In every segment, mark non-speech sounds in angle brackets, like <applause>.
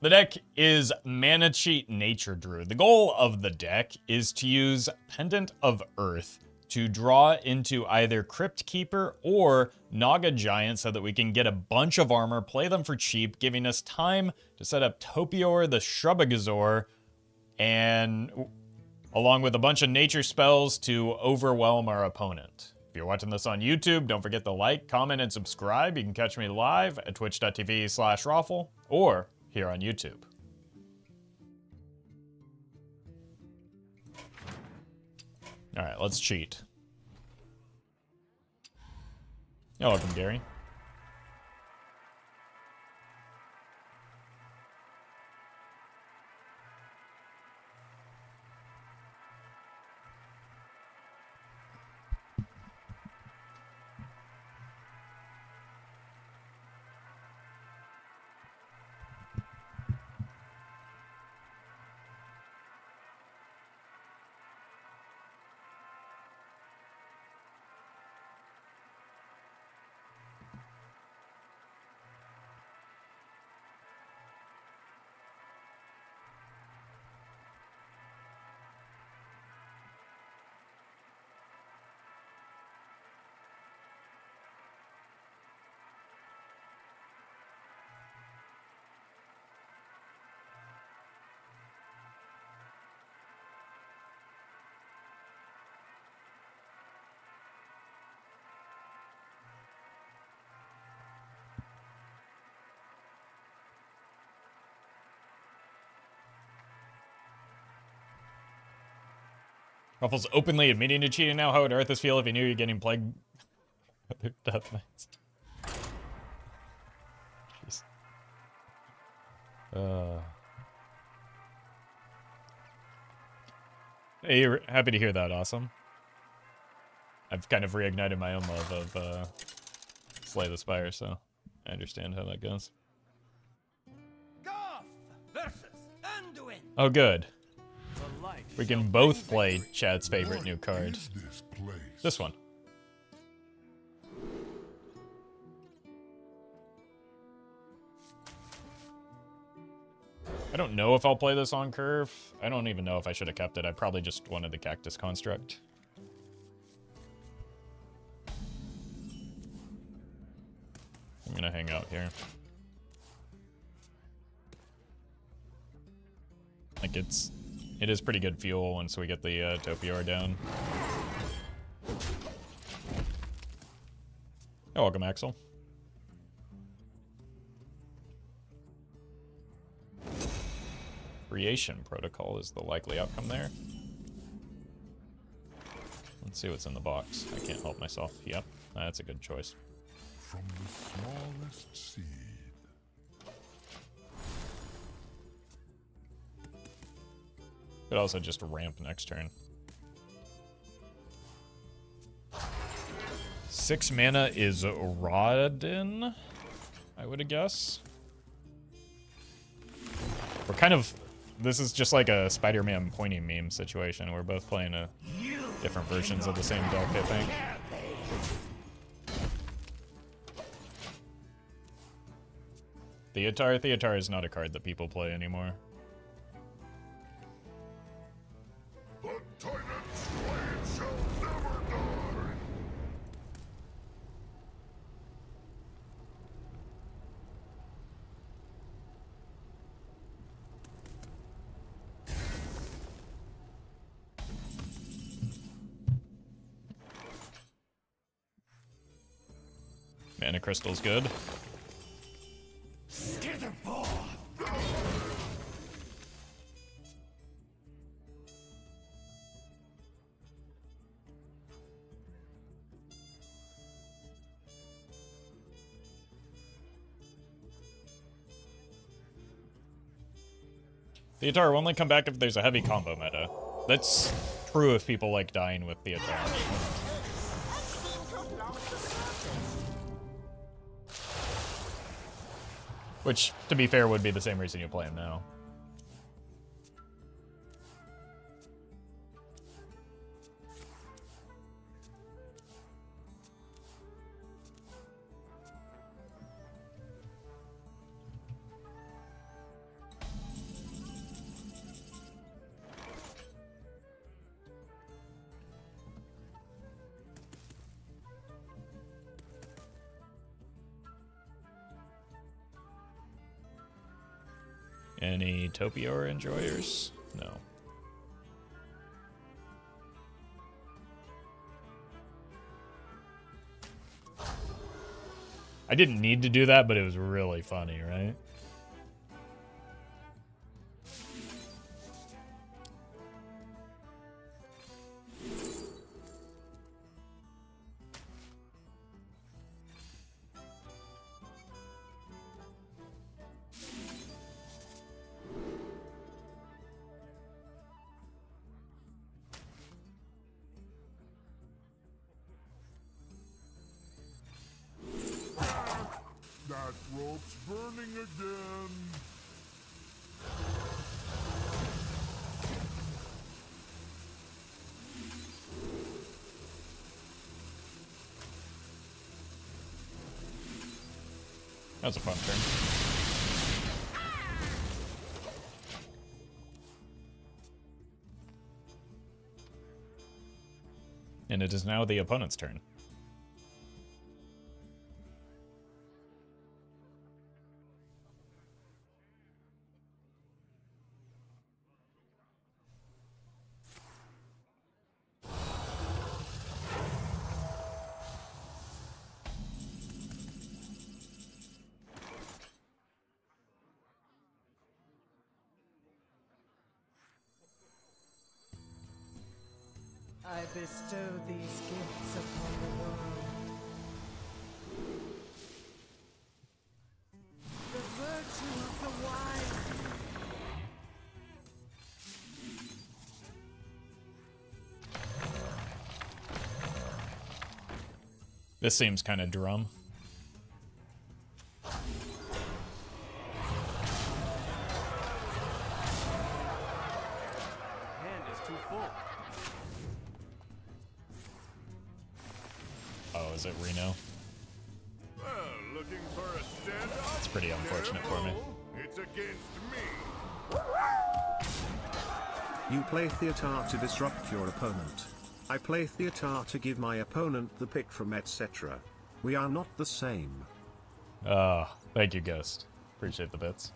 The deck is Mana Cheat Nature Druid. The goal of the deck is to use Pendant of Earth to draw into either Crypt Keeper or Naga Giant so that we can get a bunch of armor, play them for cheap, giving us time to set up Topior the Shrubbagazzor, and along with a bunch of nature spells to overwhelm our opponent. If you're watching this on YouTube, don't forget to like, comment, and subscribe. You can catch me live at twitch.tv slash Roffle or here on YouTube. All right, let's cheat. You're welcome, Gary. Roffle's openly admitting to cheating now. How would Arthas feel if he knew you're getting plagued <laughs> other death knights? Jeez. Uh. Hey, you're happy to hear that. Awesome. I've kind of reignited my own love of uh, Slay the Spire, so I understand how that goes. Oh, good. We can both play Chad's favorite new card. This, one. I don't know if I'll play this on curve. I don't even know if I should have kept it. I probably just wanted the Cactus Construct. I'm gonna hang out here. Like it's it is pretty good fuel once we get the uh, Topior down. Oh, welcome, Axel. Creation Protocol is the likely outcome there. Let's see what's in the box. I can't help myself. Yep, that's a good choice. From the smallest seed. Could also just ramp next turn. Six mana is Rodden, I would guess. We're kind of... This is just like a Spider-Man pointing meme situation. We're both playing a different versions of the same deck, I think. Theotar? Theotar is not a card that people play anymore. Crystal's good. Theotar will only come back if there's a heavy combo meta. That's true if people like dying with Theotar. Which, to be fair, would be the same reason you play him now. Any Topior enjoyers? No. I didn't need to do that, but it was really funny, right? It is now the opponent's turn. This seems kind of drum. Hand is too full. Oh, is it Reno? Well, looking for a standoff? It's pretty unfortunate for me. It's against me. You play Theotar to disrupt your opponent. I play Theotar to give my opponent the pick from etc. We are not the same. Ah, thank you, Ghost. Appreciate the bits.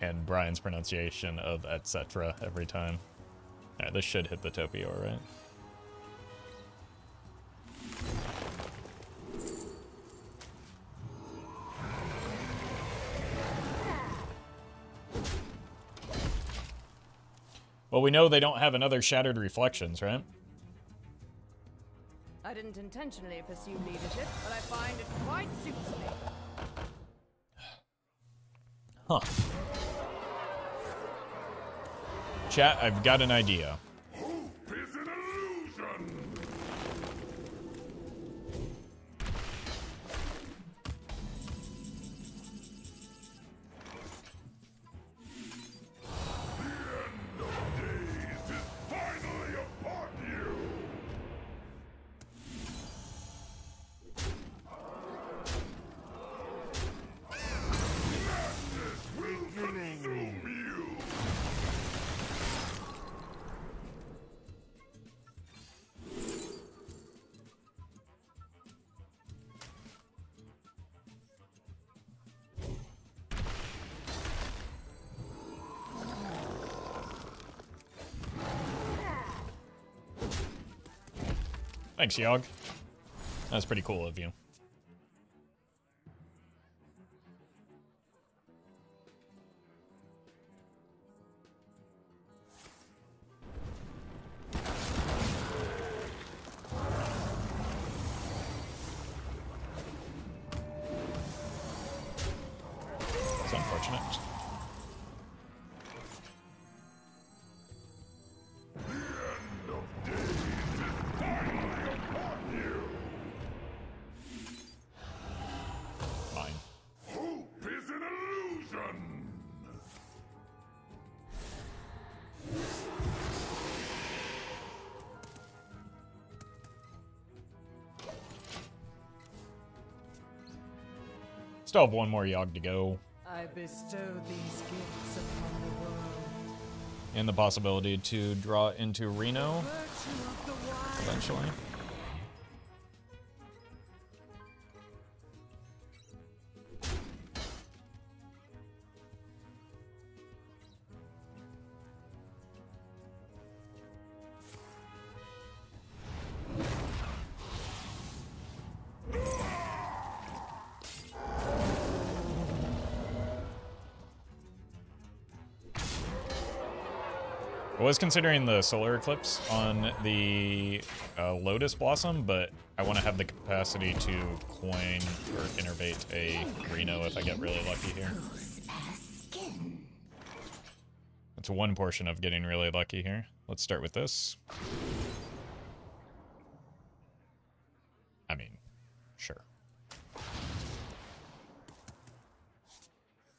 And Brian's pronunciation of etc. every time. Alright, this should hit the Topior, right? Well, we know they don't have another Shattered Reflections, right? I didn't intentionally pursue leadership, but I find it quite suits me. Huh. Chat, I've got an idea. Thanks, Yogg. That's pretty cool of you. Still have one more Yogg to go. I bestow these gifts upon the world. And the possibility to draw into Reno Virtue of the wild. eventually. I was considering the solar eclipse on the uh, Lotus Blossom, but I want to have the capacity to coin or innervate a Reno if I get really lucky here. That's one portion of getting really lucky here. Let's start with this. I mean, sure.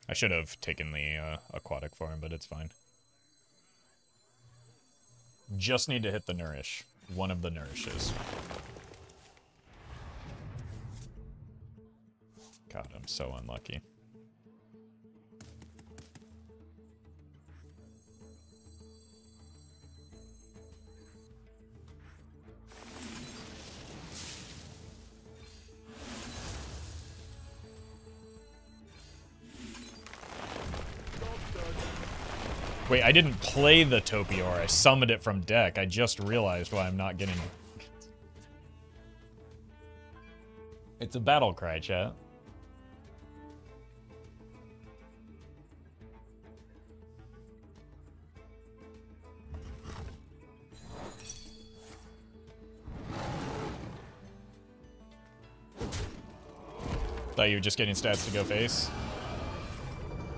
I should have taken the uh, aquatic form, but it's fine. Just need to hit the nourish. One of the nourishes. God, I'm so unlucky. Wait, I didn't play the Topior. I summoned it from deck. I just realized why I'm not getting... It's a battle cry, chat. Thought you were just getting stats to go face.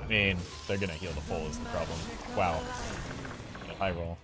I mean, they're gonna heal the full is the problem. Wow. High roll.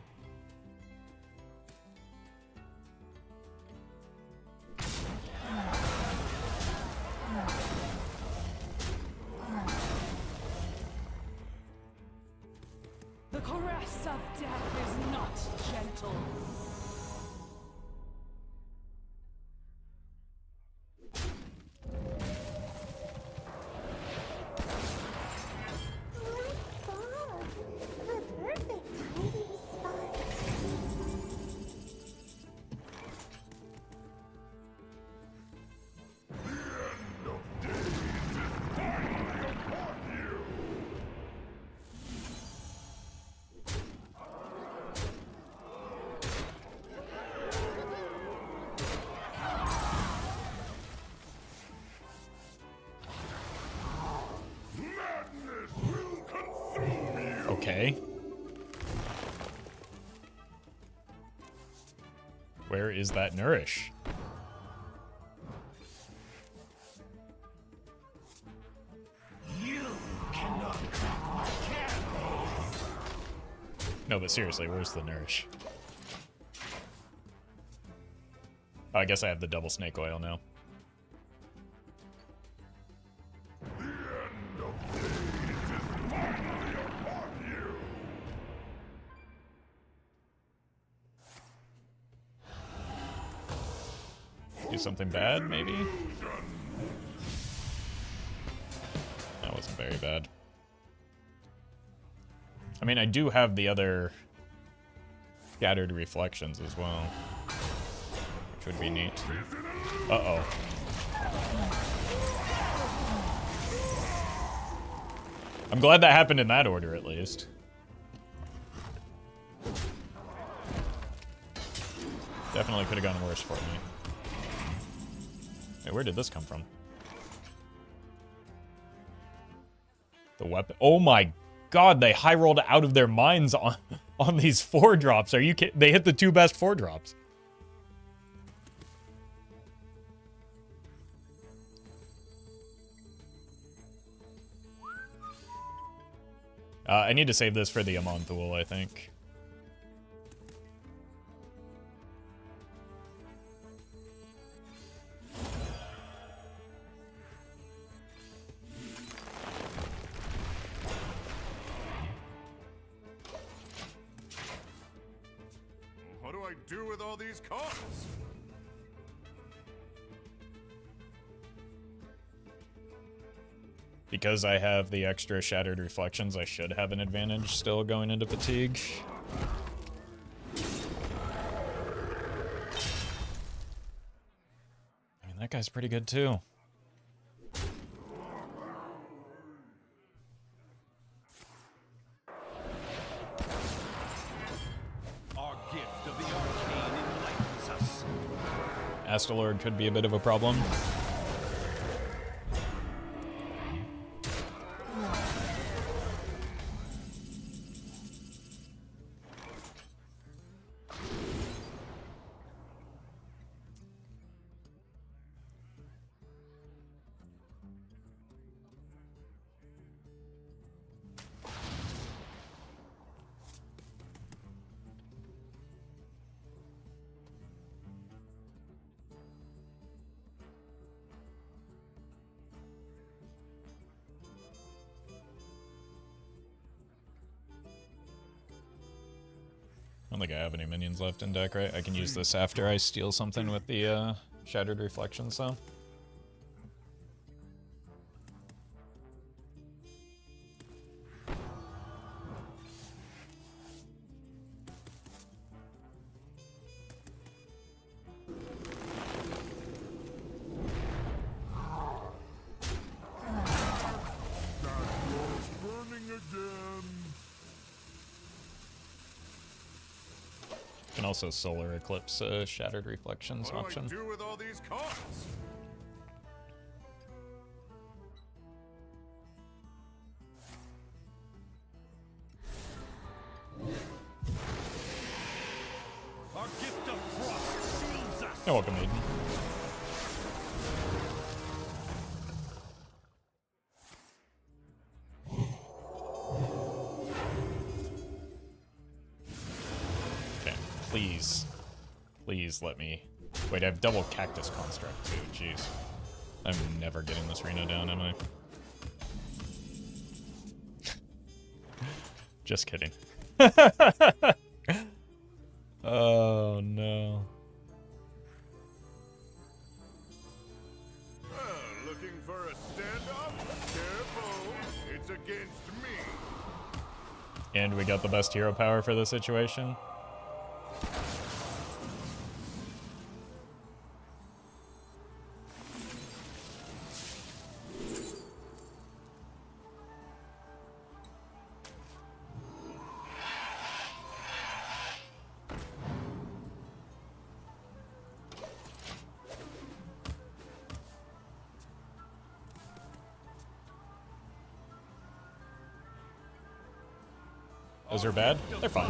Is that nourish? No, but seriously, where's the nourish? Oh, I guess I have the double snake oil now. Something bad, maybe? That wasn't very bad. I mean, I do have the other shattered reflections as well, which would be neat. Uh-oh. I'm glad that happened in that order, at least. Definitely could have gone worse for me. Hey, where did this come from? The weapon. Oh my god, they high rolled out of their minds on <laughs> on these four drops. Are you kidding? They hit the two best four drops. Uh, I need to save this for the Aman'Thul, I think. Because I have the extra Shattered Reflections, I should have an advantage still going into Fatigue. I mean, that guy's pretty good too. Our gift of the arcane enlightens us. Astalord could be a bit of a problem. Minions left in deck, right? I can use this after I steal something with the uh, Shattered Reflections, though. Also Solar Eclipse uh, Shattered Reflections What option. Double Cactus Construct too, jeez. I'm never getting this Reno down, am I? <laughs> Just kidding. <laughs> oh no. Uh, looking for a standoff? Careful, it's against me. And we got the best hero power for the situation. Those are bad? They're fine.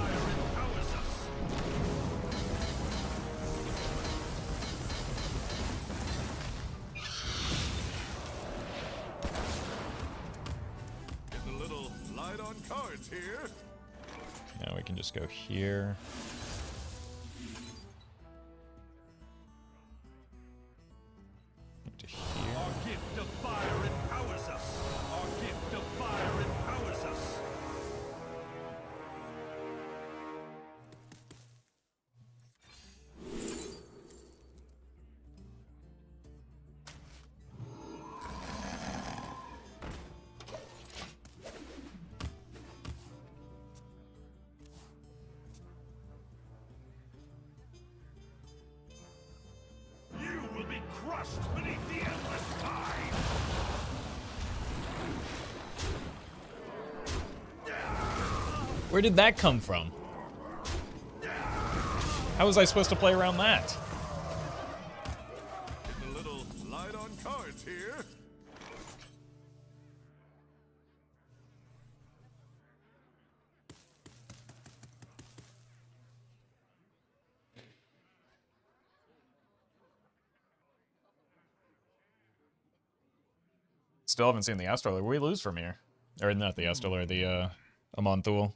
Getting a little light on cards here. Now we can just go here. Where did that come from? How was I supposed to play around that? Getting a little light on cards here. Still haven't seen the Astalor. We lose from here. Or not the Astalor, the uh Aman'Thul.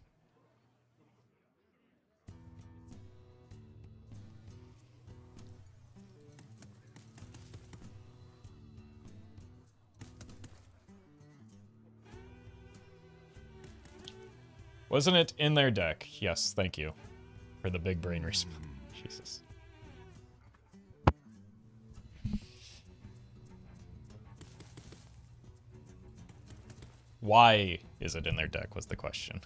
Wasn't it in their deck? Yes, thank you. For the big brain response. Hmm. Jesus. Why is it in their deck was the question.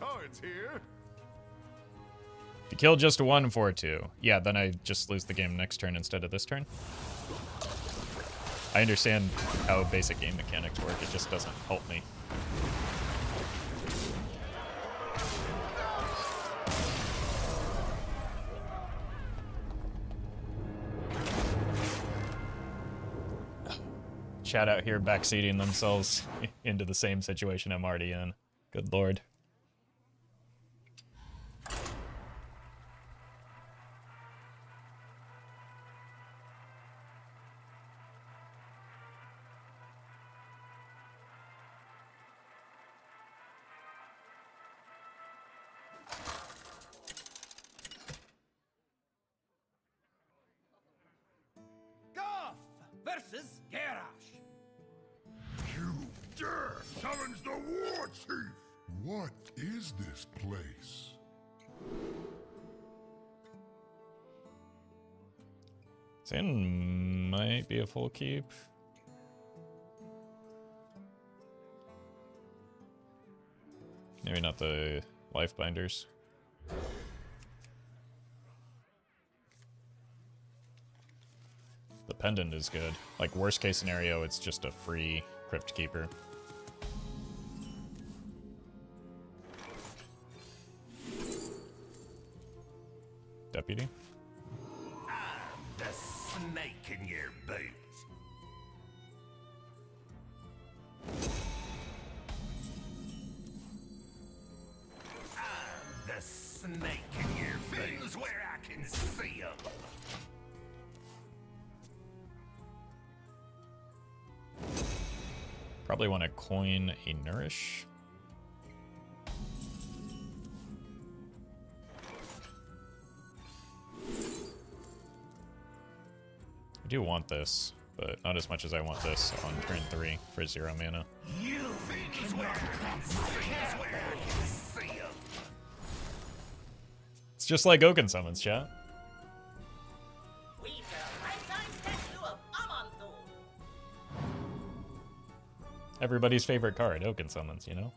Cards here. If you kill just 1 for 2, yeah, then I just lose the game next turn instead of this turn. I understand how basic game mechanics work, it just doesn't help me. Chat out here backseating themselves <laughs> into the same situation I'm already in. Good lord. A full keep. Maybe not the life binders. The pendant is good. Like worst case scenario, it's just a free crypt keeper. Deputy? Nourish. I do want this, but not as much as I want this on turn three for zero mana. You. It's just like Oaken summons, chat. Everybody's favorite card, Oaken summons, you know?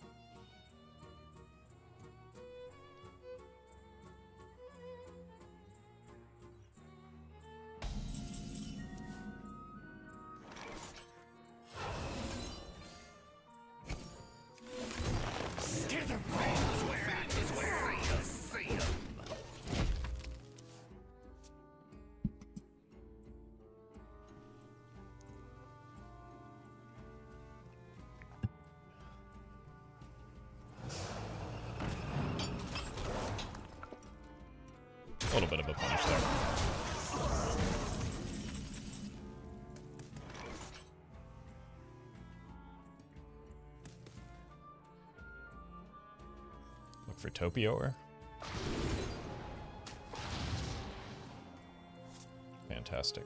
Topior. Fantastic.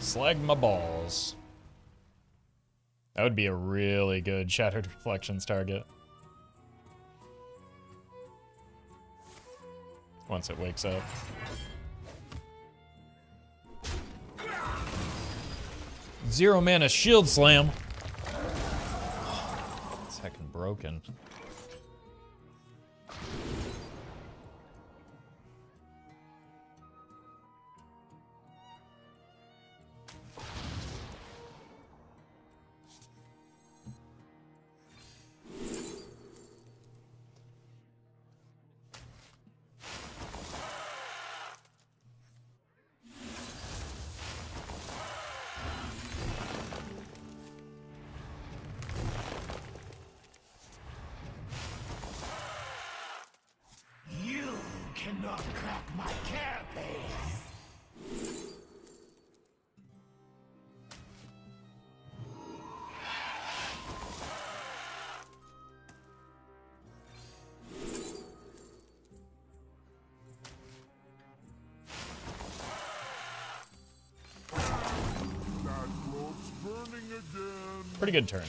Slag my balls. That would be a really good Shattered Reflections target. Once it wakes up. Zero mana shield slam. It's broken. Pretty good turn.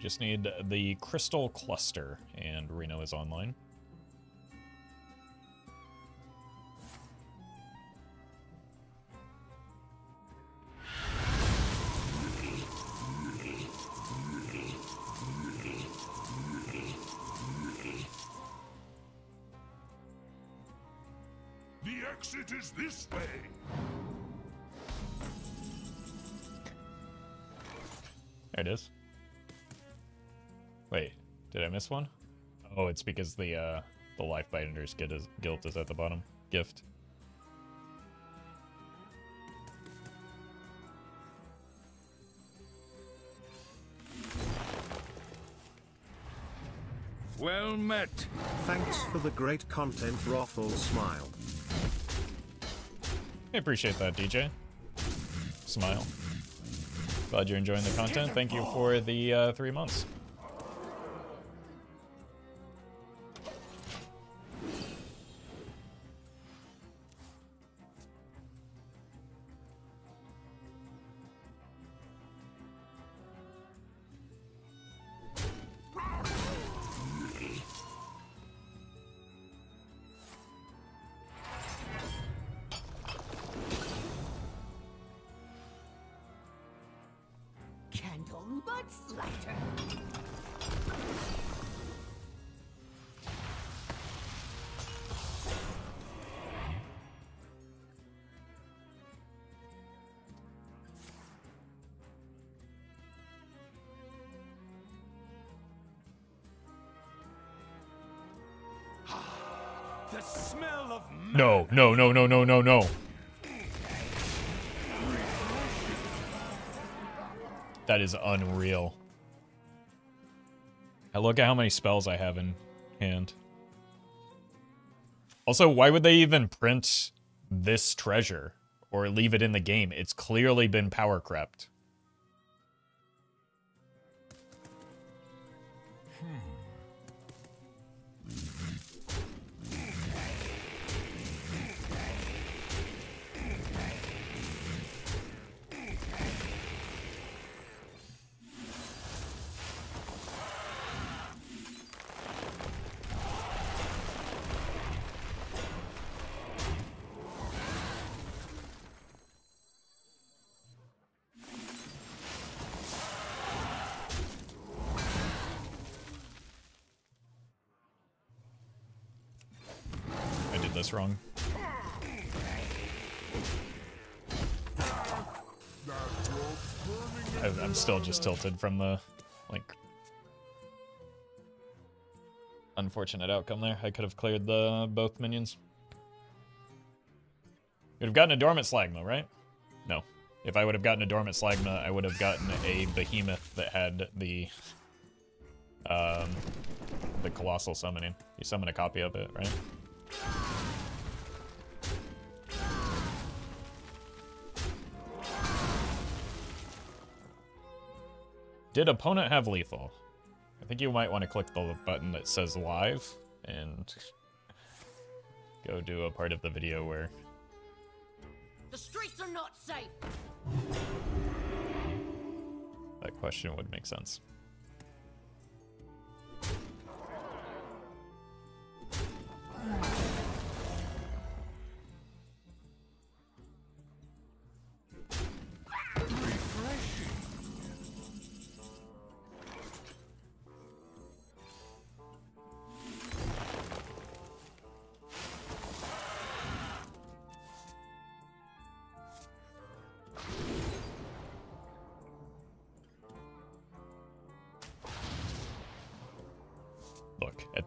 Just need the crystal cluster, and Reno is online. this way! There it is. Wait, did I miss one? Oh, it's because the uh, the life binder's guilt is at the bottom. Gift. Well met. Thanks for the great content, Rothal Smile. I appreciate that, DJ. Smile. Glad you're enjoying the content. Thank you for the uh, three months. No, no, no, no, no, no. That is unreal. I look at how many spells I have in hand. Also, why would they even print this treasure or leave it in the game? It's clearly been power crept. I this wrong. I'm still just tilted from the, like, unfortunate outcome there. I could have cleared the both minions. You'd have gotten a Dormant Slagma, right? No. If I would have gotten a Dormant Slagma, I would have gotten a Behemoth that had the, um, the Colossal Summoning. You summon a copy of it, right? Did opponent have lethal? I think you might want to click the button that says live and go do a part of the video where The streets are not safe. that question would make sense.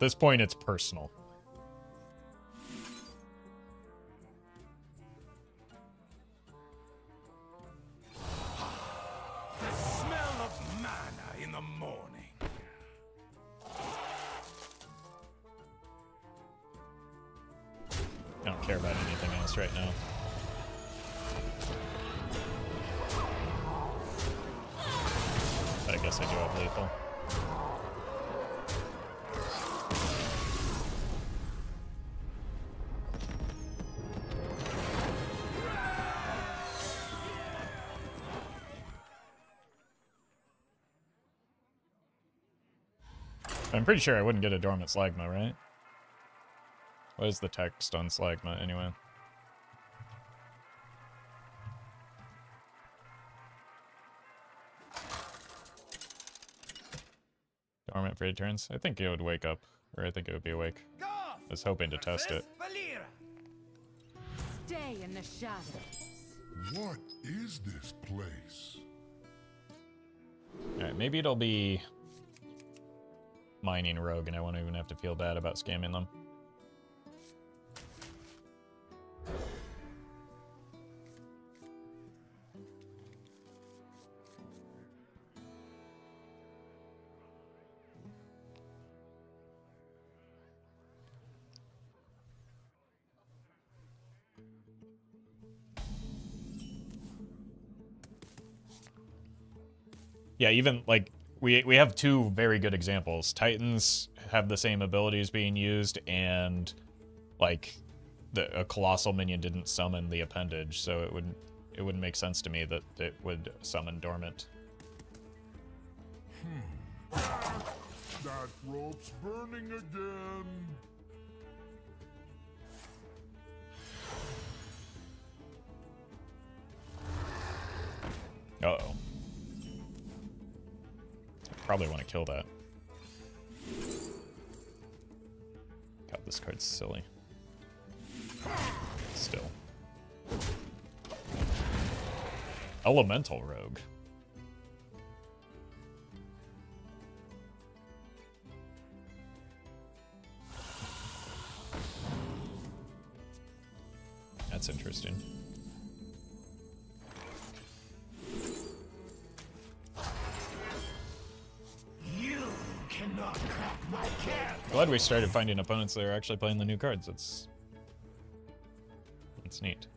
This point, it's personal. I'm pretty sure I wouldn't get a Dormant Slagmaw, right? What is the text on Slagmaw, anyway? Dormant for eight turns? I think it would wake up, or I think it would be awake. I was hoping to test it. Stay in the shadows. What is this place? Alright, maybe it'll be mining rogue and I won't even have to feel bad about scamming them. Yeah, even like we we have two very good examples. Titans have the same abilities being used, and like the a colossal minion didn't summon the appendage, so it wouldn't it wouldn't make sense to me that it would summon dormant. That rope's burning again. Uh oh. Probably want to kill that. God, this card's silly. Still. Elemental Rogue. That's interesting. Glad we started finding opponents that are actually playing the new cards. It's it's neat.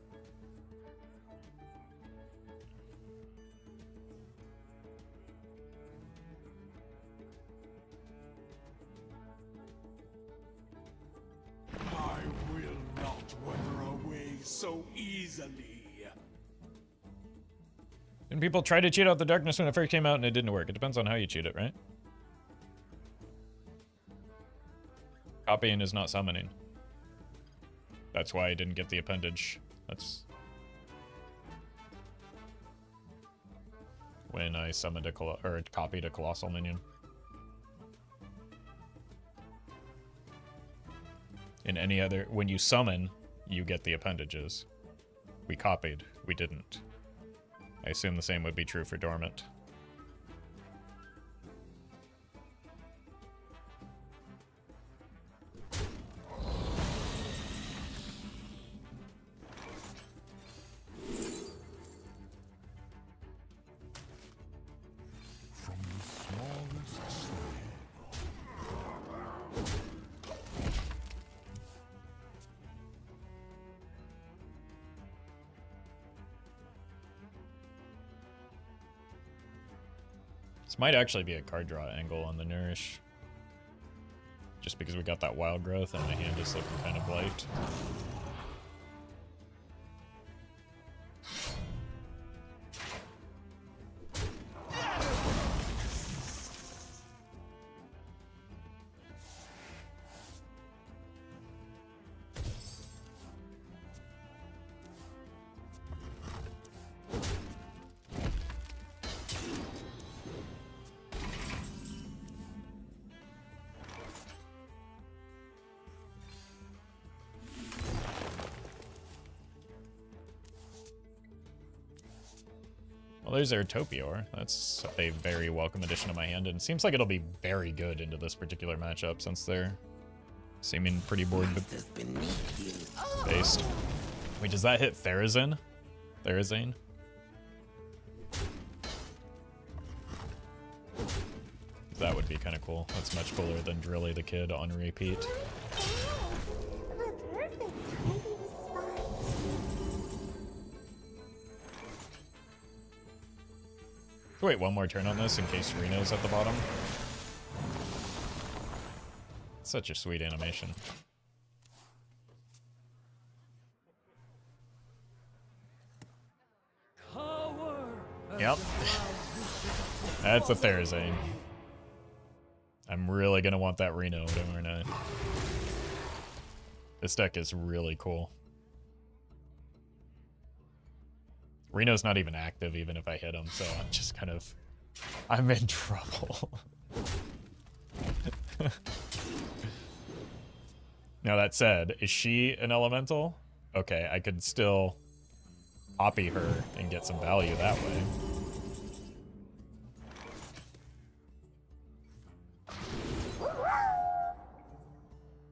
I will not weather away so easily. And people try to cheat out the darkness when it first came out and it didn't work. It depends on how you cheat it, right? Copying is not summoning. That's why I didn't get the appendage. That's when I summoned a colo- or copied a colossal minion. In any other, when you summon, you get the appendages. We copied, we didn't. I assume the same would be true for dormant. This might actually be a card draw angle on the Nourish. Just because we got that wild growth and my hand is looking kind of light. There's Topior. That's a very welcome addition to my hand, and it seems like it'll be very good into this particular matchup since they're seeming pretty board based. Wait, does that hit Therazin? Therazane? That would be kind of cool. That's much cooler than Drilly the Kid on repeat. Wait one more turn on this in case Reno's at the bottom. Such a sweet animation. Yep. That's a Therazane. I'm really gonna want that Reno, don't I? This deck is really cool. Reno's not even active even if I hit him, so I'm just kind of... I'm in <laughs> trouble. now that said, is she an elemental? Okay, I could still copy her and get some value that way.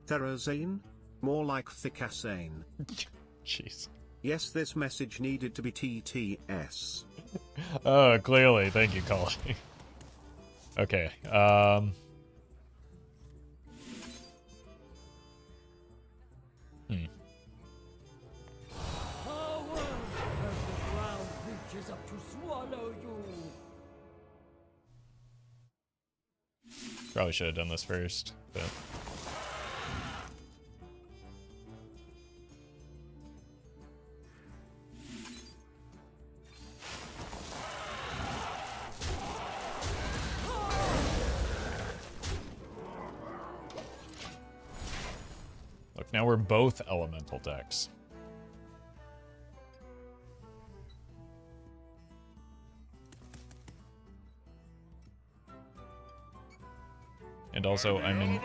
Therazane? More like Thicasane. <laughs> Jeez. Yes, this message needed to be TTS. <laughs> Oh, clearly. Thank you, Colin. <laughs> okay. Um. Hmm. Probably should have done this first, but both elemental decks. And also, I'm in.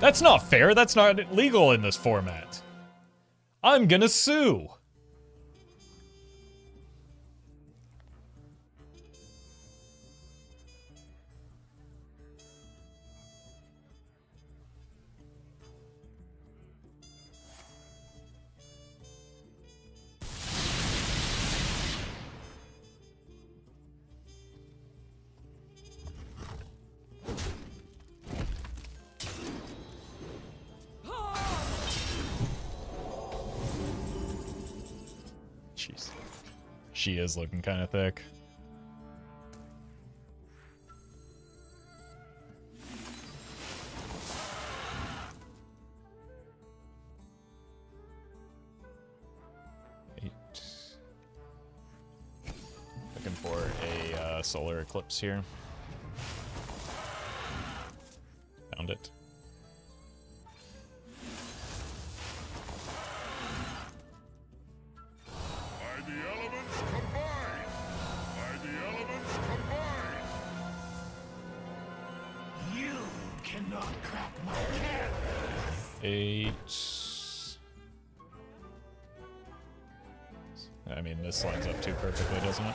That's not fair. That's not legal in this format. I'm gonna sue. Looking kind of thick. Eight. Looking for a uh, solar eclipse here. Found it. Perfectly, doesn't it?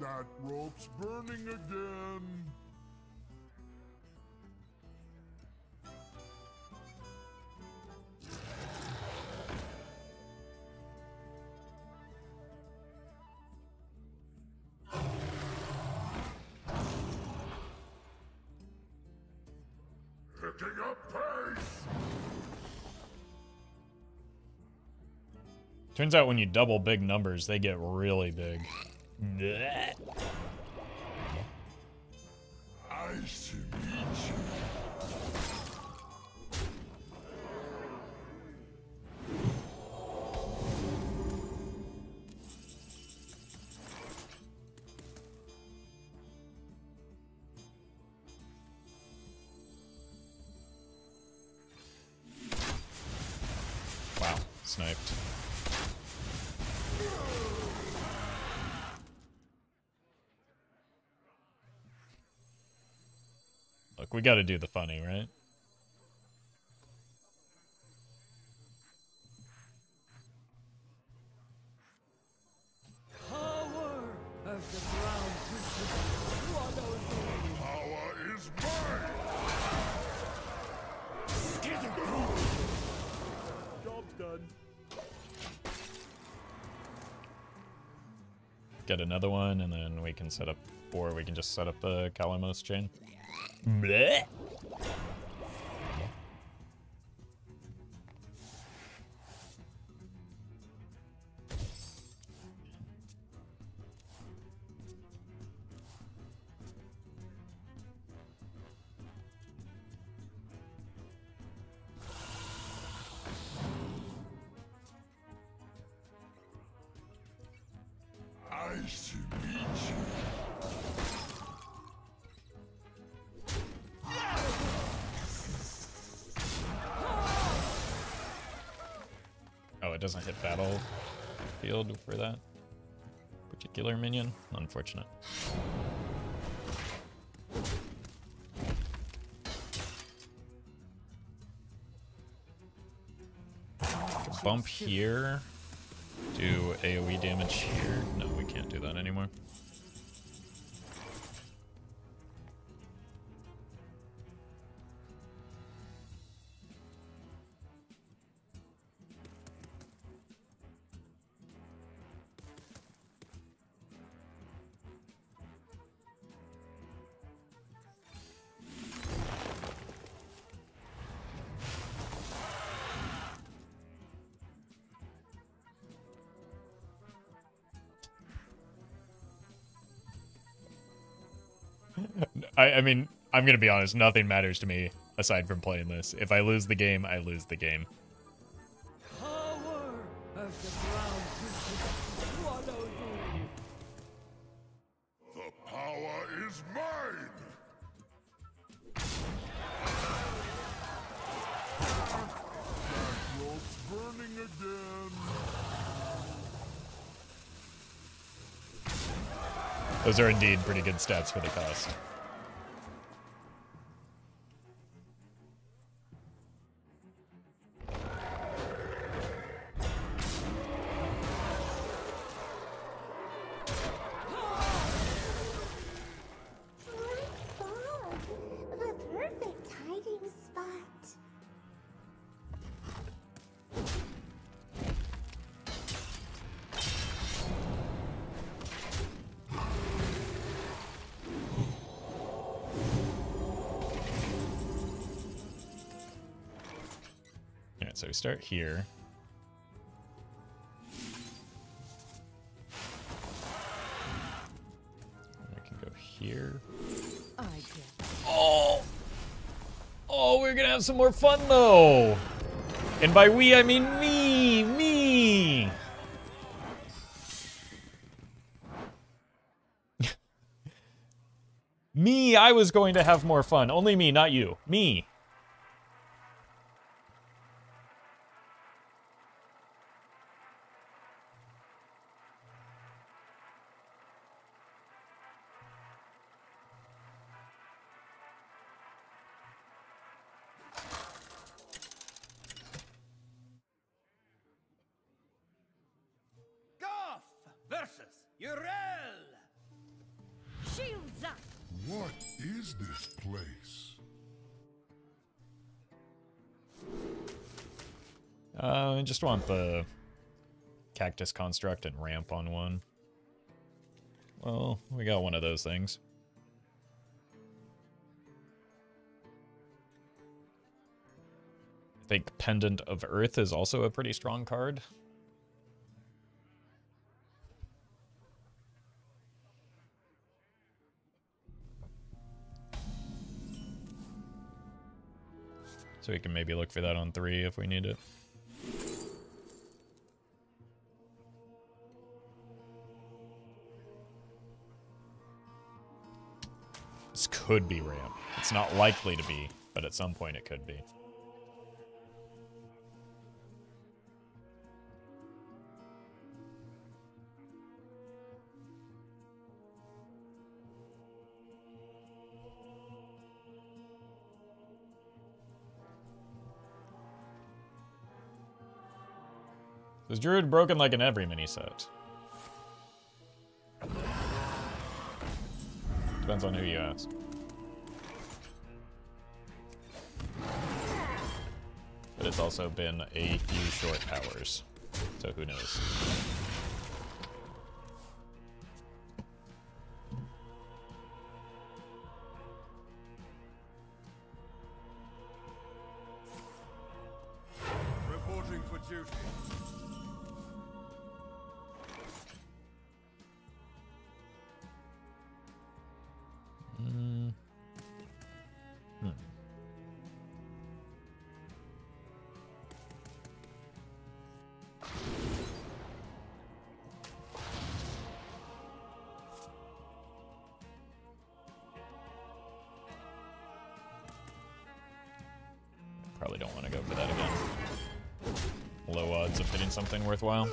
That rope's burning again! Picking Turns out when you double big numbers, they get really big. Blech. Gotta do the funny, right? Get another one, and then we can set up, or we can just set up the Kalamos chain. Blech. Nice to meet you. Doesn't hit battlefield for that particular minion? Unfortunate. Bump here. Do AoE damage here. No, we can't do that anymore. I, I mean, I'm gonna be honest. Nothing matters to me aside from playing this. If I lose the game, I lose the game. Power of the ground will swallow you. The power is mine! Rope's burning again. Those are indeed pretty good stats for the cost. Start here. We can go here. Oh! Oh, we're gonna have some more fun though! And by we, I mean me! Me! <laughs> me, I was going to have more fun. Only me, not you. Me. Just want the cactus construct and ramp on one. Well, we got one of those things. I think Pendant of Earth is also a pretty strong card. So we can maybe look for that on three if we need it. Could be ramp. It's not likely to be, but at some point it could be. Is Druid broken like in every mini set? Depends on who you ask. But it's also been a few short hours, so who knows. Probably don't want to go for that again. Low odds of hitting something worthwhile.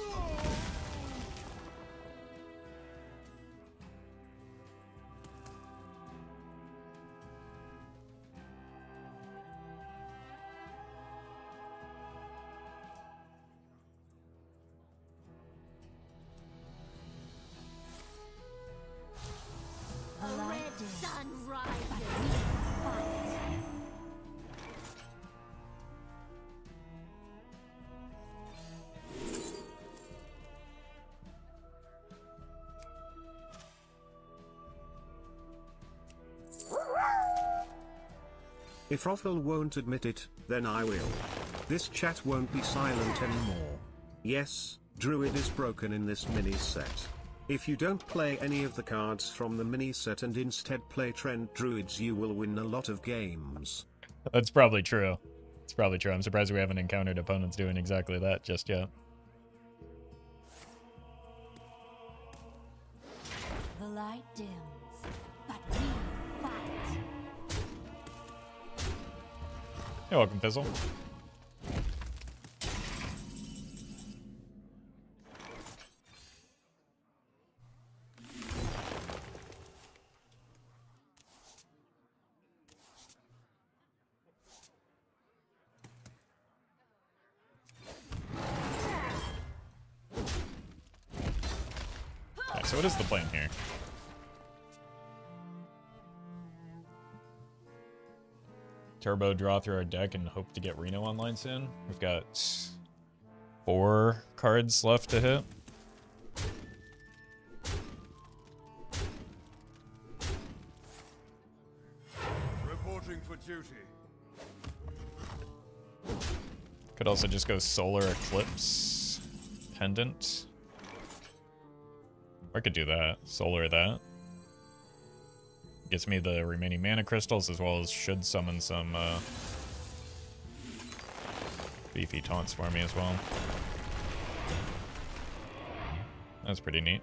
If Rothel won't admit it, then I will. This chat won't be silent anymore. Yes, Druid is broken in this mini set. If you don't play any of the cards from the mini set and instead play Treant Druids, you will win a lot of games. That's probably true. It's probably true. I'm surprised we haven't encountered opponents doing exactly that just yet. The light dims, You're welcome, Fizzle. So what is the plan here? Turbo draw through our deck and hope to get Reno online soon. We've got four cards left to hit. Reporting for duty. Could also just go Solar Eclipse Pendant. I could do that. Solar that. Gets me the remaining mana crystals as well as should summon some uh, beefy taunts for me as well. That's pretty neat.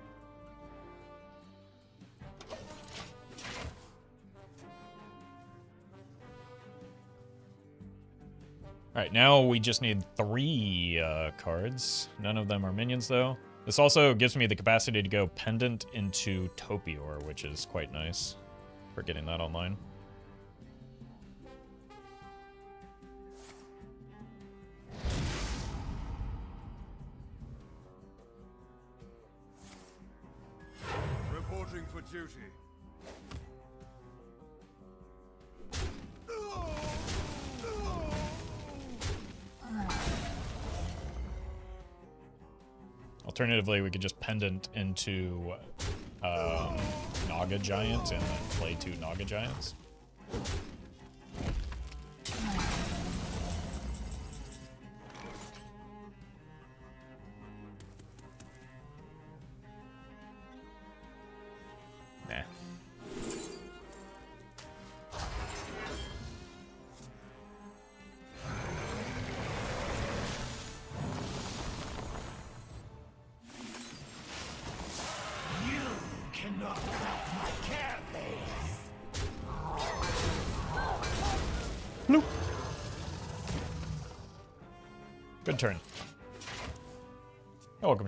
Alright, now we just need three uh, cards. None of them are minions, though. This also gives me the capacity to go Pendant into Topior, which is quite nice for getting that online. Reporting for duty. Alternatively, we could just Pendant into um, Naga Giant and then play two Naga Giants.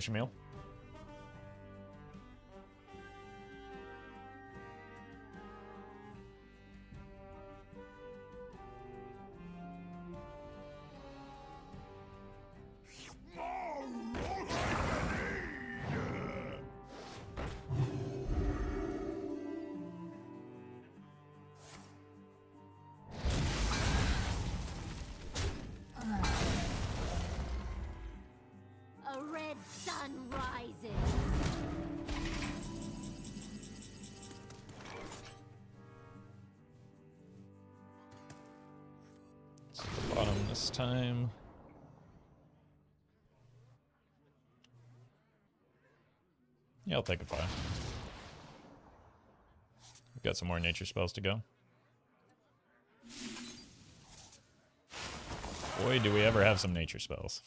You're welcome, time. Yeah, I'll take a five. We've got some more nature spells to go. Boy, do we ever have some nature spells.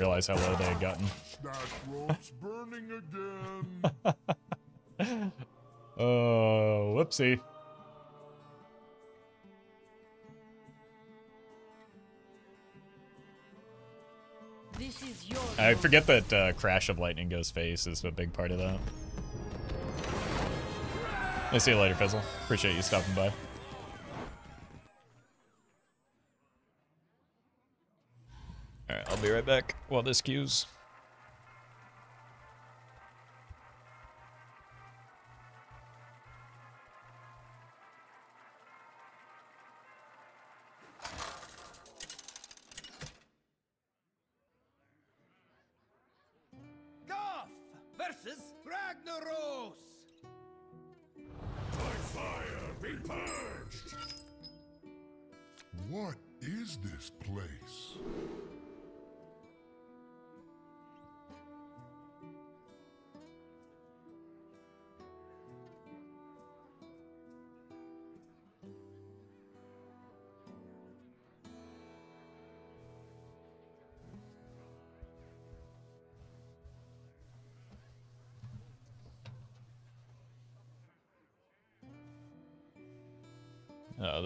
Realize how low they had gotten. That rope's burning again. Oh, <laughs> whoopsie. This is your I forget that uh, Crash of Lightning Goes Face is a big part of that. I'll see you later, Fizzle. Appreciate you stopping by. Alright, I'll be right back while this queues.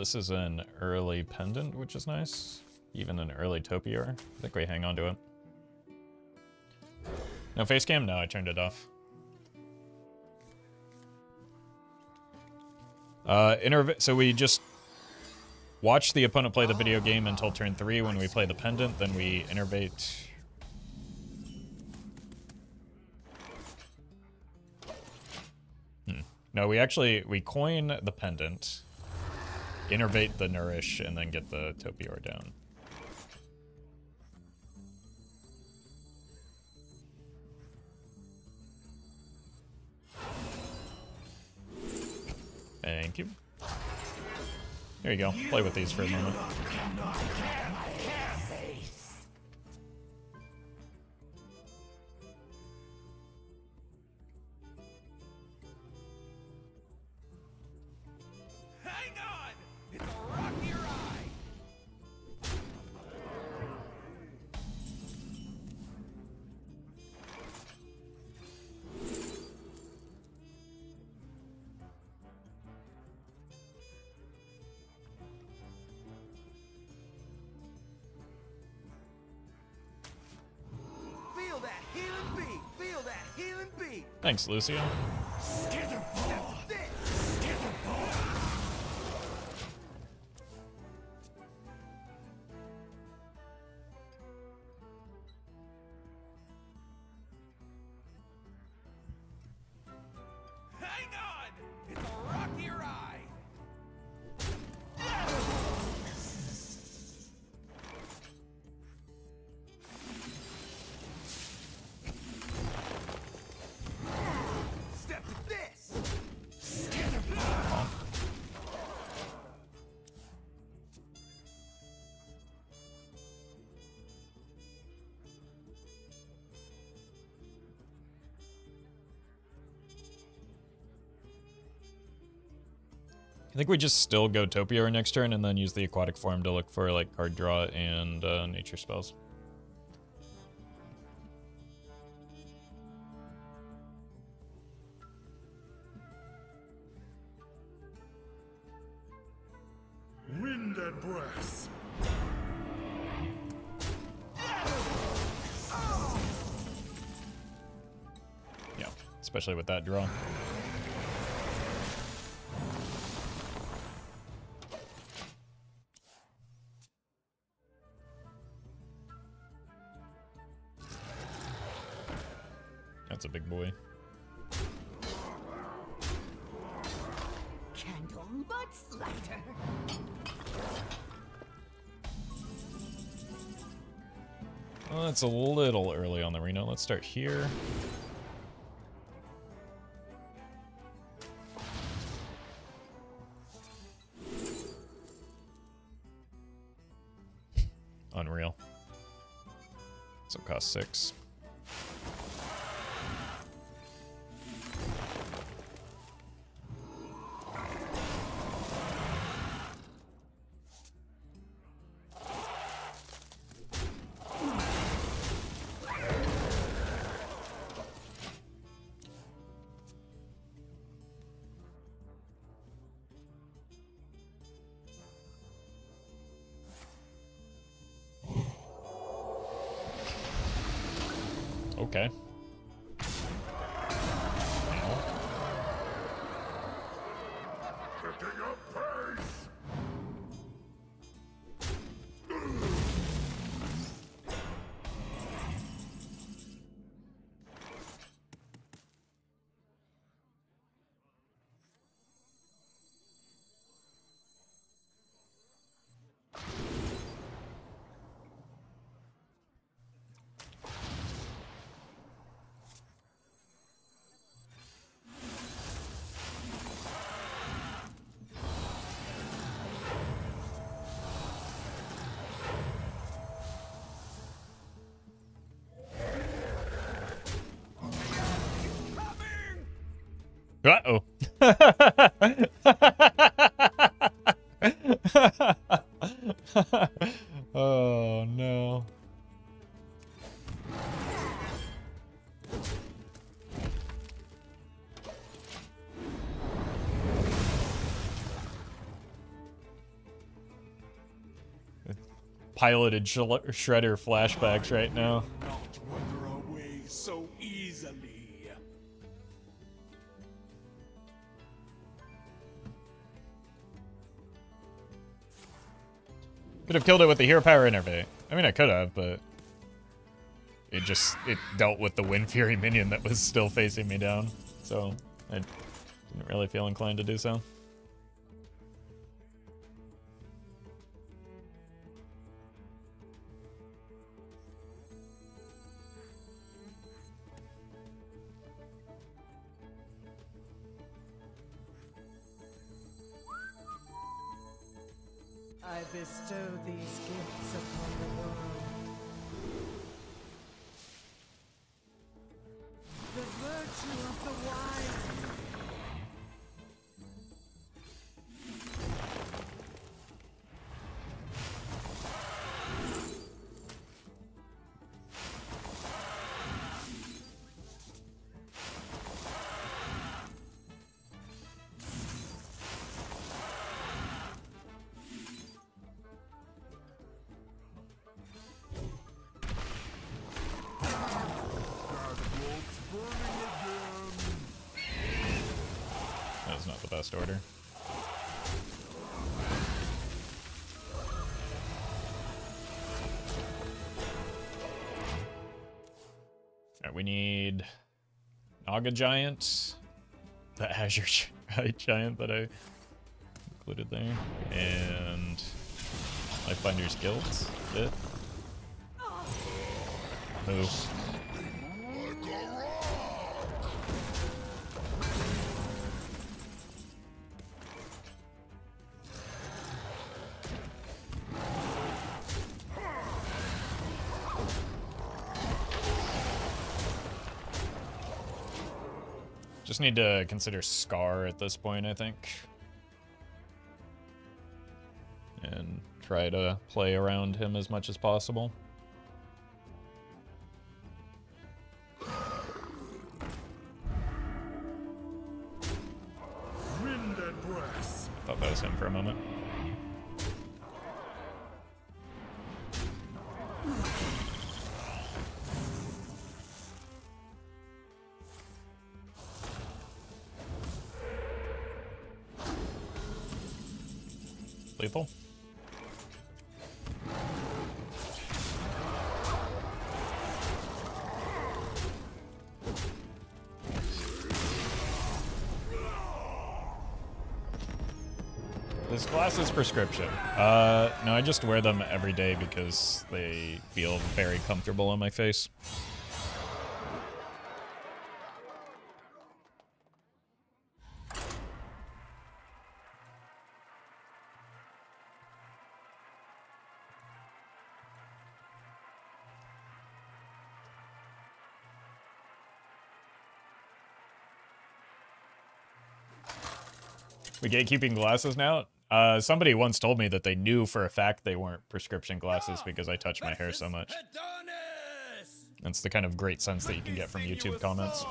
This is an early pendant, which is nice. Even an early Topior. I think we hang on to it. No face cam? No, I turned it off. Uh, so we just watch the opponent play the video game until turn three when we play the pendant, then we innervate. Hmm. No, we actually, we coin the pendant, innervate the nourish, and then get the topior down. Thank you. There you go. Play with these for a moment. Thanks, Lucio. I think we just still go Topior next turn and then use the aquatic form to look for like card draw and uh, nature spells. Wind and breath. Yeah, especially with that draw. It's a little early on the Reno. Let's start here. <laughs> Unreal. So cost six. Okay. Uh oh. <laughs> oh no. Piloted sh- shredder flashbacks right now. Have killed it with the hero power innervate. I mean, I could have, but it just it dealt with the Windfury minion that was still facing me down, so I didn't really feel inclined to do so. Order. We need Naga <laughs> Giant, the Azure Giant that I included there, and Lifebinder's Gift. It. Move. Need to consider Scar at this point, I think. And try to play around him as much as possible. Glasses prescription. Uh, no, I just wear them every day because they feel very comfortable on my face. We gatekeeping glasses now? Uh, somebody once told me that they knew for a fact they weren't prescription glasses because I touch my hair so much. That's the kind of great sense that you can get from YouTube comments.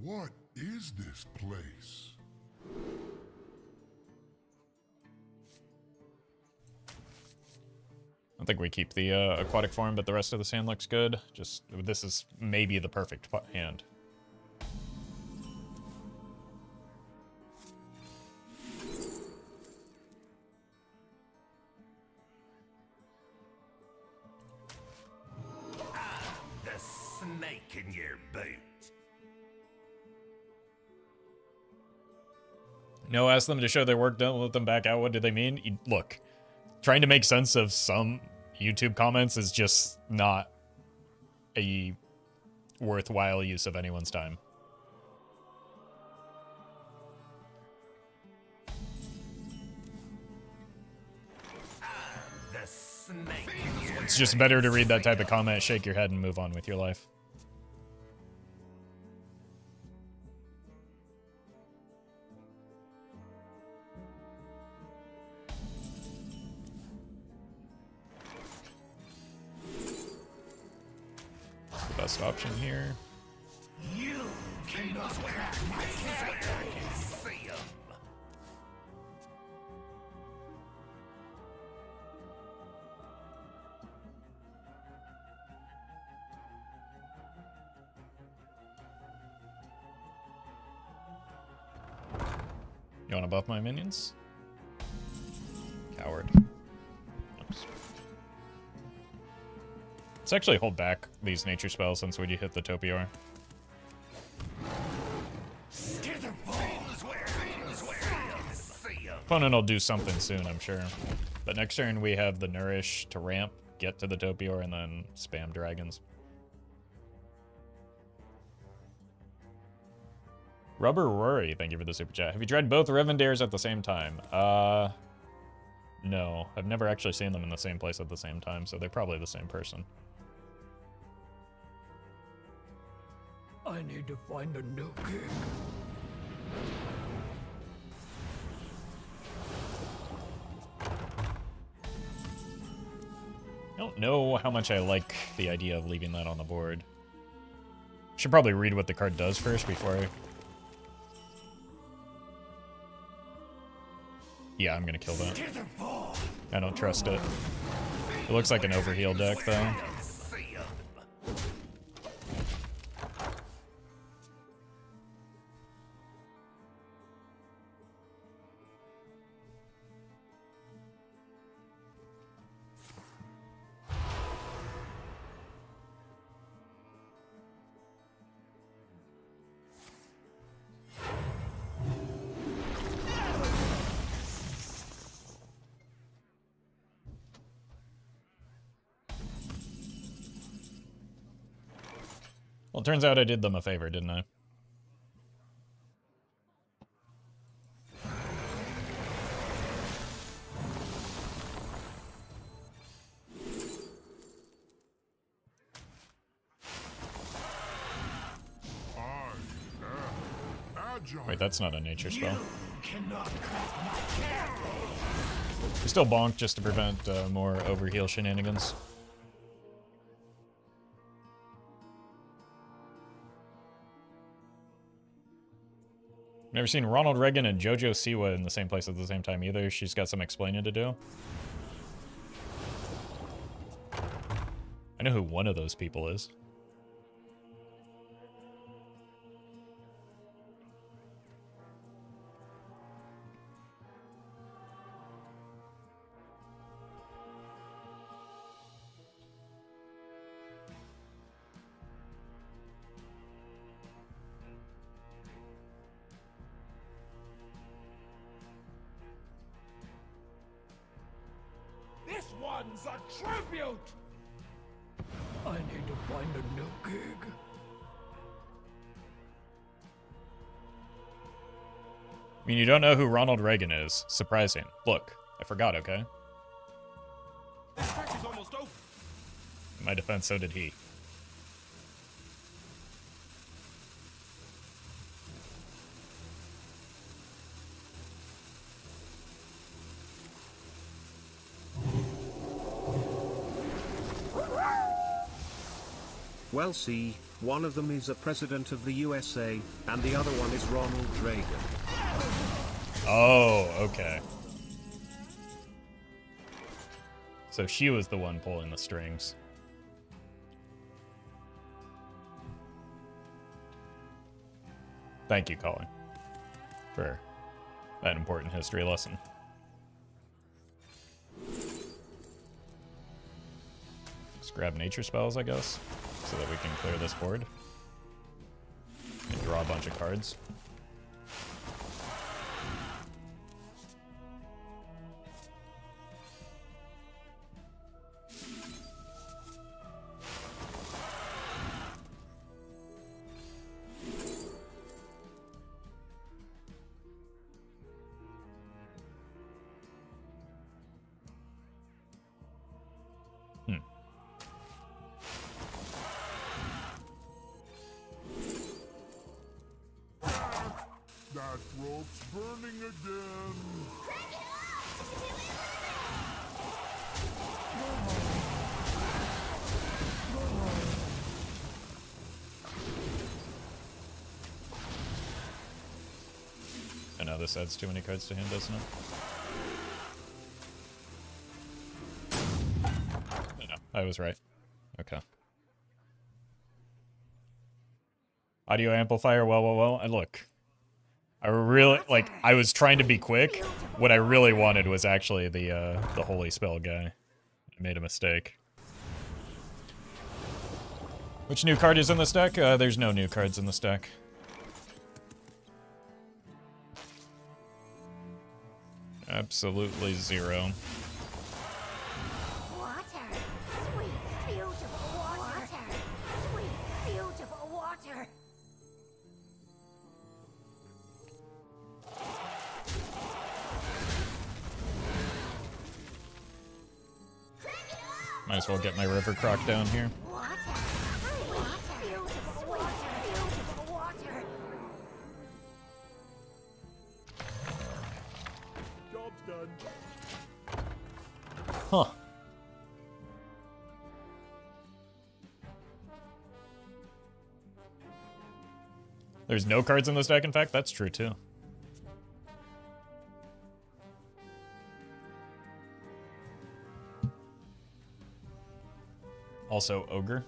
What is this place? I think we keep the uh, aquatic form, but the rest of the sand looks good. Just this is maybe the perfect hand. No, ask them to show their work. Don't let them back out. What do they mean? Look, trying to make sense of some YouTube comments is just not a worthwhile use of anyone's time. The snake in your It's just better to read that type of comment, shake your head, and move on with your life. Best option here. You cannot crack my character. You want to buff my minions? Coward. Let's actually hold back these nature spells since we hit the Topior. Opponent will do something soon, I'm sure. But next turn we have the Nourish to ramp, get to the Topior, and then spam dragons. Rubber Rory, thank you for the super chat. Have you tried both Rivendares at the same time? Uh, no. I've never actually seen them in the same place at the same time, so they're probably the same person. I need to find a new king. I don't know how much I like the idea of leaving that on the board. Should probably read what the card does first before I... Yeah, I'm gonna kill that. I don't trust it. It looks like an overheal deck, though. Turns out I did them a favor, didn't I? Wait, that's not a nature spell. Cannot crack my character. We still bonk just to prevent uh, more overheal shenanigans. Never seen Ronald Reagan and Jojo Siwa in the same place at the same time either. She's got some explaining to do. I know who one of those people is. Don't know who Ronald Reagan is. Surprising. Look, I forgot, okay? In my defense, so did he. Well see, one of them is a president of the USA, and the other one is Ronald Reagan. Oh, okay. So she was the one pulling the strings. Thank you, Colin, for that important history lesson. Just grab nature spells, I guess, so that we can clear this board and draw a bunch of cards. This adds too many cards to hand, doesn't it? No, no, I was right. Okay. Audio amplifier, well, well, well. And look, I really like. I was trying to be quick. What I really wanted was actually the uh, the holy spell guy. I made a mistake. Which new card is in this deck? Uh, there's no new cards in this deck. Absolutely zero. Water. Sweet, beautiful water. water. Sweet, beautiful water. Might as well get my river croc down here. There's no cards in this deck, in fact? That's true, too. Also, Ogre.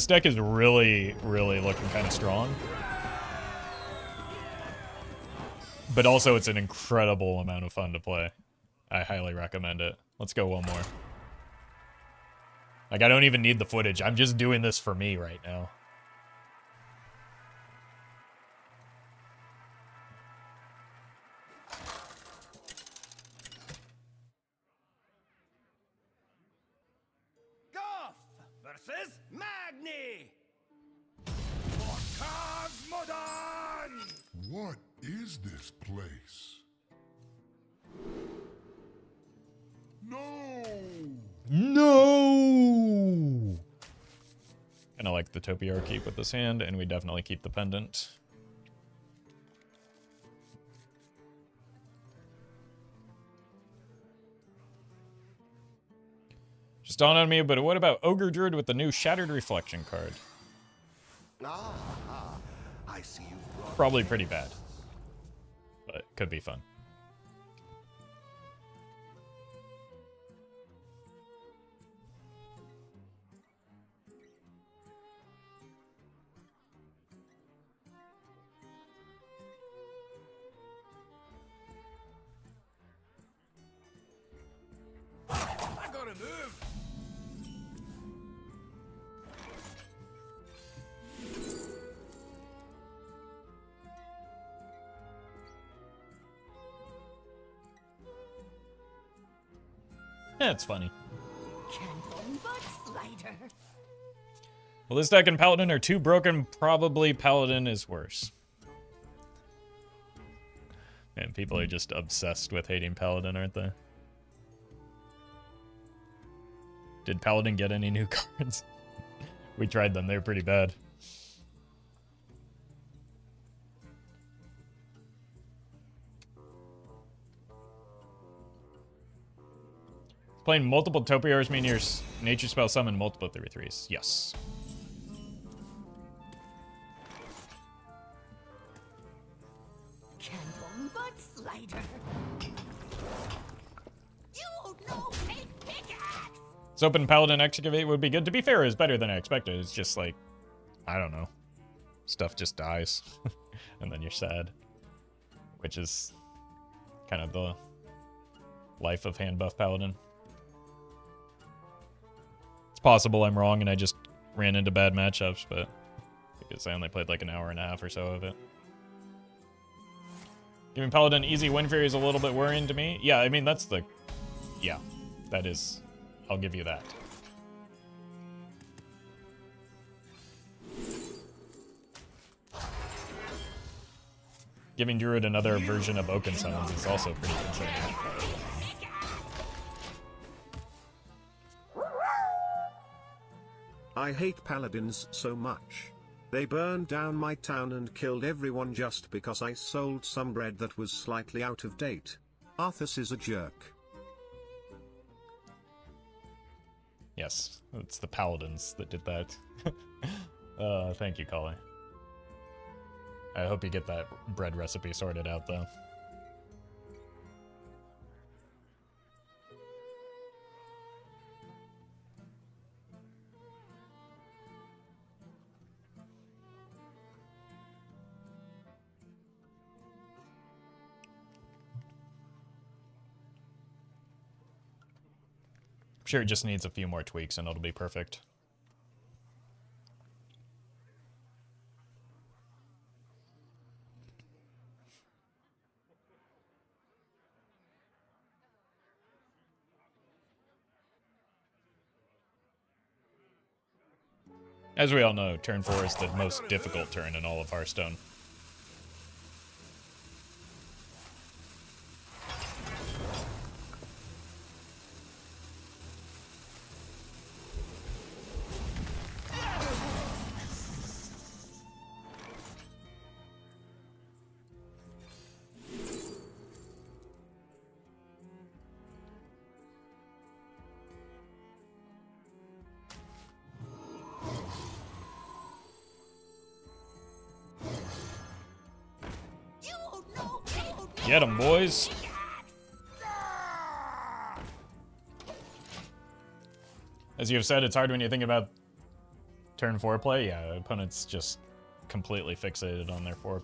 This deck is really, really looking kind of strong. But also, it's an incredible amount of fun to play. I highly recommend it. Let's go one more. Like, I don't even need the footage. I'm just doing this for me right now. This hand, and we definitely keep the pendant. Just dawned on me, but what about Ogre Druid with the new Shattered Reflection card? Ah, I see you Probably pretty bad. But could be fun. It's funny. Candle but lighter. Well, this deck and Paladin are too broken. Probably Paladin is worse. And people are just obsessed with hating Paladin, aren't they? Did Paladin get any new <laughs> cards? we tried them. They're pretty bad. Playing multiple Topiaries mean your nature spell summon multiple 3-3s. Yes. Candle but lighter. You no fake pickaxe. So open Paladin Excavate would be good. To be fair, is better than I expected. It's just like, I don't know. Stuff just dies. <laughs> and then you're sad. Which is kind of the life of hand buff Paladin. It's possible I'm wrong and I just ran into bad matchups, but because I only played like an hour and a half or so of it. Giving Paladin easy Windfury is a little bit worrying to me. Yeah, I mean, that's the... Yeah, that is... I'll give you that. Giving Druid another version of Oaken Summons is also pretty concerning. I hate paladins so much. They burned down my town and killed everyone just because I sold some bread that was slightly out of date. Arthas is a jerk. Yes, it's the Paladins that did that. <laughs> uh, thank you, Collie. I hope you get that bread recipe sorted out, though. Sure it just needs a few more tweaks and it'll be perfect. As we all know, turn 4 is the most difficult turn in all of Hearthstone. As you have said, it's hard when you think about turn 4 play. Yeah, opponents just completely fixated on their 4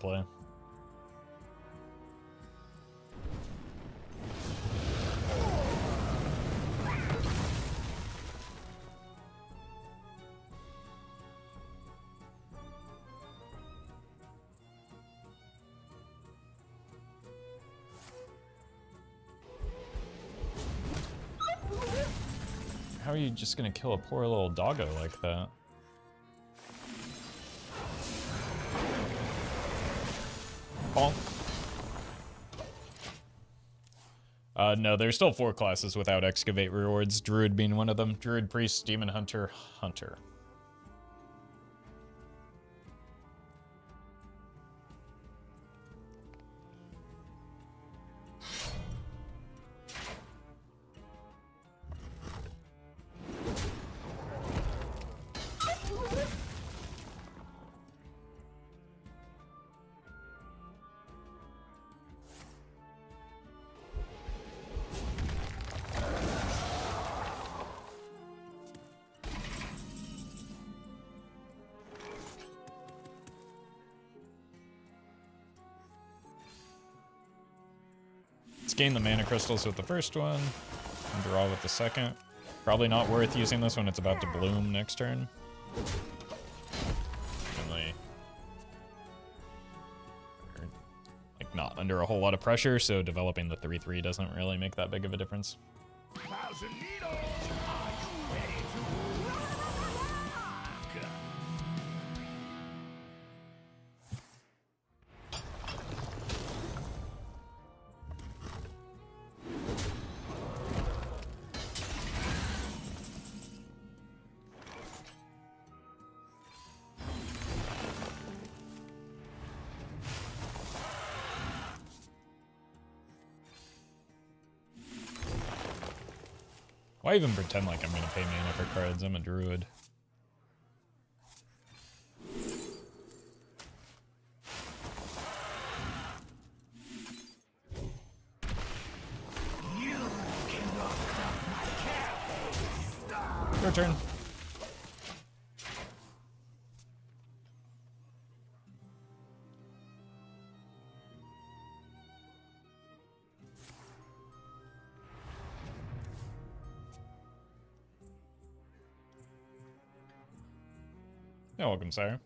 gonna kill a poor little doggo like that? Bonk. Uh, no, there's still four classes without excavate rewards, Druid being one of them. Druid, Priest, Demon Hunter, Hunter. Gain the mana crystals with the first one, and draw with the second. Probably not worth using this when it's about to bloom next turn. Or, like not under a whole lot of pressure, so developing the 3-3 doesn't really make that big of a difference. Why even pretend like I'm gonna pay mana for cards? I'm a druid. You're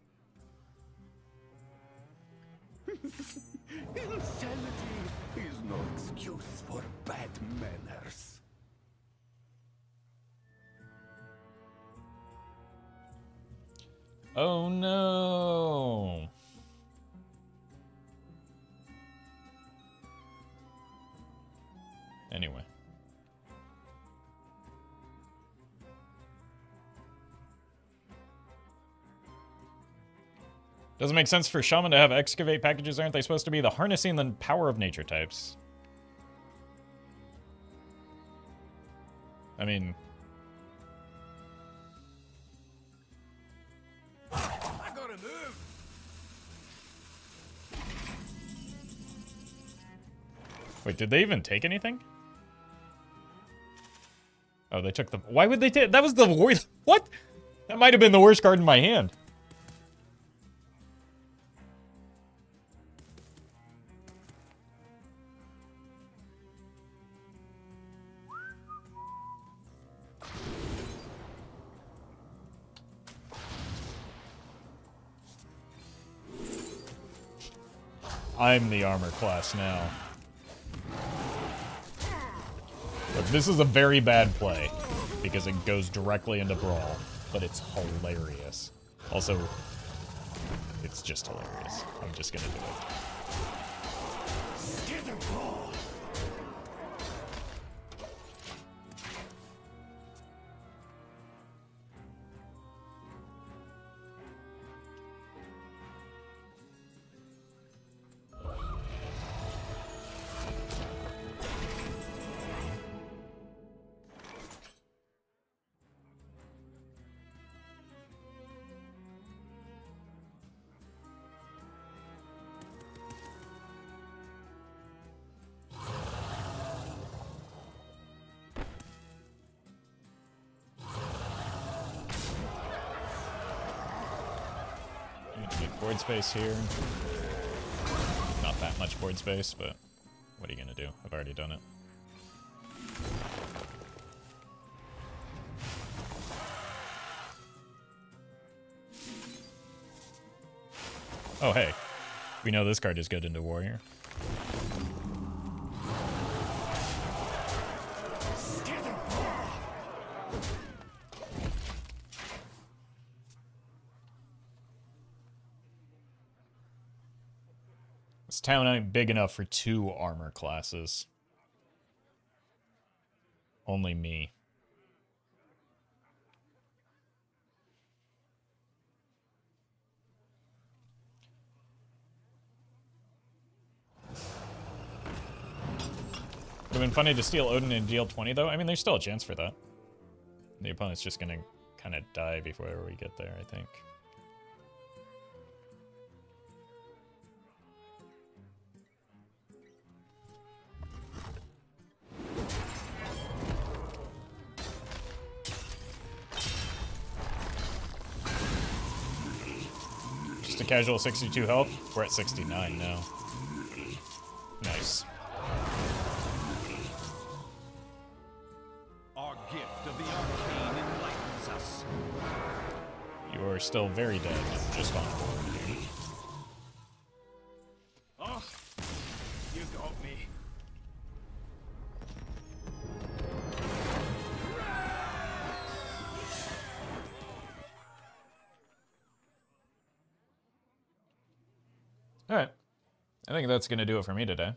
Doesn't make sense for shaman to have excavate packages, aren't they supposed to be the harnessing the power of nature types? I mean, I gotta move. wait, did they even take anything? Oh, they took the. Why would they take? That was the worst. <laughs> What? That might have been the worst card in my hand. I'm the armor class now. Look, this is a very bad play because it goes directly into Brawl, but it's hilarious. Also, it's just hilarious. I'm just gonna do it. Board space here. Not that much board space, but what are you gonna do? I've already done it. Oh, hey. We know this card is good into Warrior. Town ain't big enough for two armor classes. Only me. It Would have been funny to steal Odyn and deal 20, though. I mean, there's still a chance for that. The opponent's just gonna kind of die before we get there, I think. Casual 62 health. We're at 69 now. Nice. Our gift of the arcane enlightens us. You are still very dead, just on board. I think that's going to do it for me today.